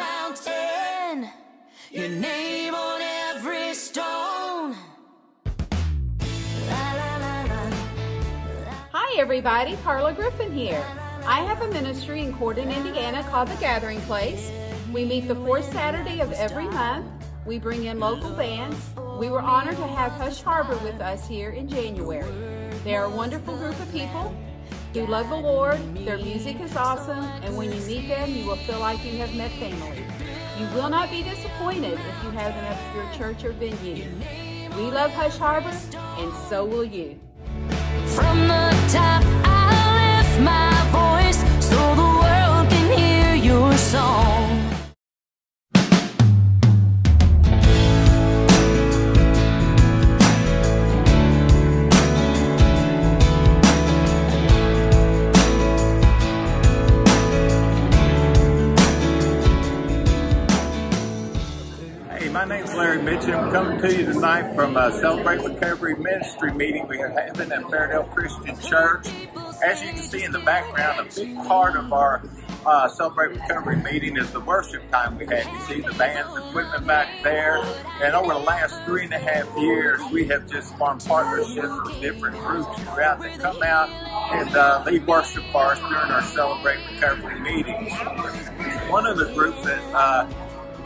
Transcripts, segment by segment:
mountain, your name on every stone. Hi, everybody. Carla Griffin here. I have a ministry in Corydon, Indiana called The Gathering Place. We meet the fourth Saturday of every month. We bring in local bands. We were honored to have Hush Harbor with us here in January. They are a wonderful group of people who love the Lord. Their music is awesome, and when you meet them, you will feel like you have met family. You will not be disappointed if you have them at your church or venue. We love Hush Harbor, and so will you. From the top, name's Larry Mitchell. I'm coming to you tonight from a Celebrate Recovery Ministry meeting we are having at Fairdale Christian Church. As you can see in the background, a big part of our uh, Celebrate Recovery meeting is the worship time we had. You see the band's equipment back there. And over the last three and a half years, we have just formed partnerships with different groups throughout that come out and uh, lead worship for us during our Celebrate Recovery meetings. One of the groups that uh,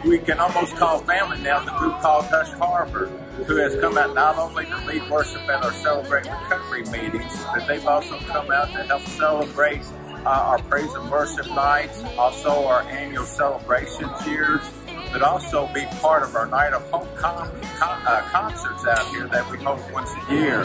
we can almost call family now the group called Hush Harbor, who has come out not only to lead worship at our Celebrate Recovery meetings, but they've also come out to help celebrate uh, our praise and worship nights, also our annual celebration years, but also be part of our night of hope con- con- uh, concerts out here that we host once a year.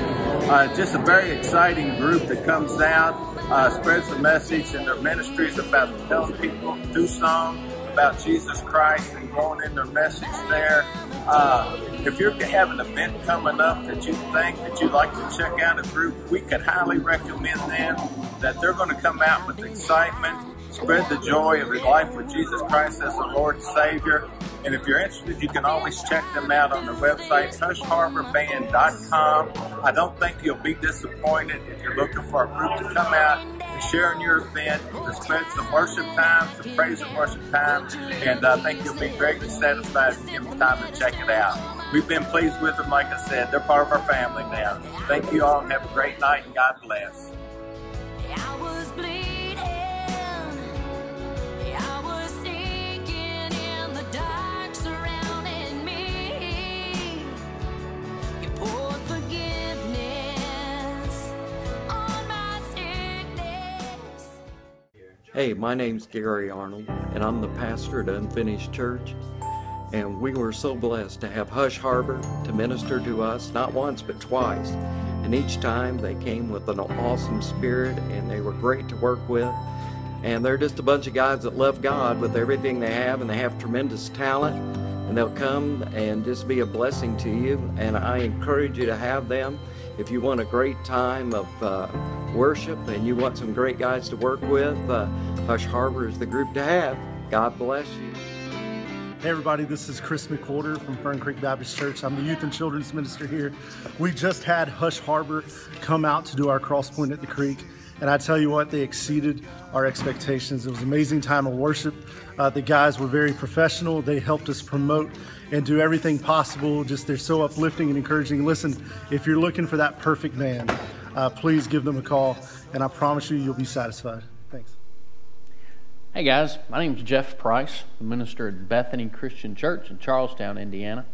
Uh, just a very exciting group that comes out, uh, spreads the message and their ministries about telling people through song about Jesus Christ and growing in their message there. Uh, if you're having an event coming up that you think that you'd like to check out a group, we could highly recommend them that they're going to come out with excitement, spread the joy of life with Jesus Christ as the Lord and Savior. And if you're interested, you can always check them out on their website, hushharborband.com. I don't think you'll be disappointed if you're looking for a group to come out and share in your event, to spend some worship time, some praise and worship time, and uh, I think you'll be greatly satisfied if you give them time to check it out. We've been pleased with them, like I said. They're part of our family now. Thank you all and have a great night and God bless. Hey, my name's Gary Arnold, and I'm the pastor at Unfinished Church. And we were so blessed to have Hush Harbor to minister to us, not once, but twice. And each time they came with an awesome spirit, and they were great to work with. And they're just a bunch of guys that love God with everything they have, and they have tremendous talent. And they'll come and just be a blessing to you. And I encourage you to have them. If you want a great time of uh, worship and you want some great guys to work with, uh, Hush Harbor is the group to have. God bless you. Hey everybody, this is Chris McWhorter from Fern Creek Baptist Church. I'm the youth and children's minister here. We just had Hush Harbor come out to do our cross point at the creek, and I tell you what, they exceeded our expectations. It was an amazing time of worship. Uh, the guys were very professional. They helped us promote and do everything possible. Just they're so uplifting and encouraging. Listen, if you're looking for that perfect band, uh, please give them a call, and I promise you, you'll be satisfied. Thanks. Hey guys, my name is Jeff Price, the minister at Bethany Christian Church in Charlestown, Indiana.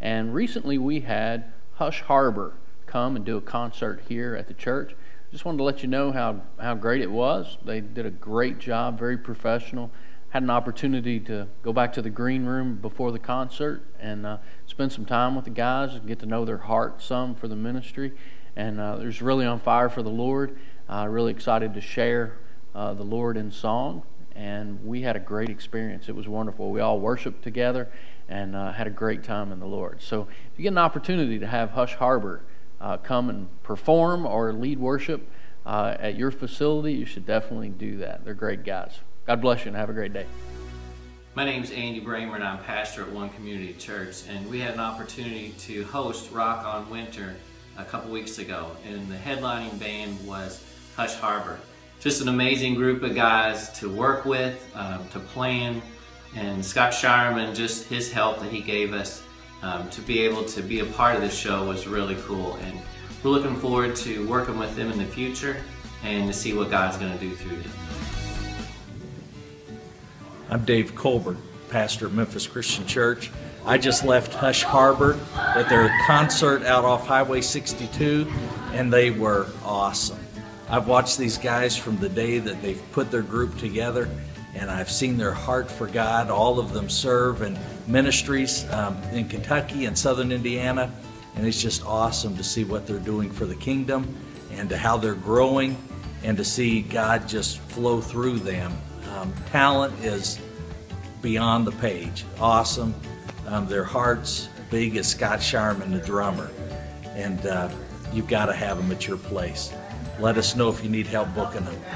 And recently we had Hush Harbor come and do a concert here at the church. Just wanted to let you know how, how great it was. They did a great job, very professional. Had an opportunity to go back to the green room before the concert and uh, spend some time with the guys and get to know their heart some for the ministry. And uh, they're just really on fire for the Lord. Uh, really excited to share uh, the Lord in song and we had a great experience. It was wonderful. We all worshiped together and uh, had a great time in the Lord. So if you get an opportunity to have Hush Harbor uh, come and perform or lead worship uh, at your facility, you should definitely do that. They're great guys. God bless you and have a great day. My name is Andy Bramer and I'm pastor at One Community Church and we had an opportunity to host Rock on Winter a couple weeks ago and the headlining band was Hush Harbor. Just an amazing group of guys to work with, um, to plan, And Scott Shireman, just his help that he gave us um, to be able to be a part of this show was really cool. And we're looking forward to working with them in the future and to see what God's going to do through them. I'm Dave Colbert, pastor of Memphis Christian Church. I just left Hush Harbor at their concert out off Highway 62, and they were awesome. I've watched these guys from the day that they've put their group together, and I've seen their heart for God. All of them serve in ministries um, in Kentucky and southern Indiana, and it's just awesome to see what they're doing for the kingdom and to how they're growing and to see God just flow through them. Um, talent is beyond the page. Awesome. Um, their hearts big as Scott Shireman, the drummer. And uh, you've got to have them at your place. Let us know if you need help booking them.